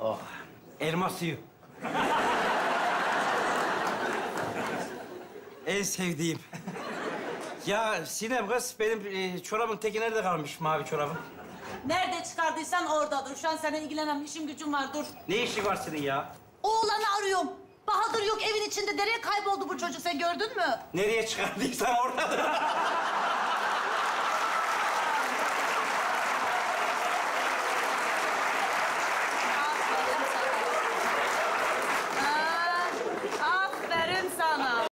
Oh, elma suyu. en sevdiğim. Ya Sinem kız, benim e, çorabın teki nerede kalmış, mavi çorabım? Nerede çıkardıysan orada dur. Şu an seninle ilgilenen işim gücüm var dur. Ne işi var senin ya? Oğlanı arıyorum. Bahadır yok evin içinde. Nereye kayboldu bu çocuk sen gördün mü? Nereye çıkardıysan oradadır.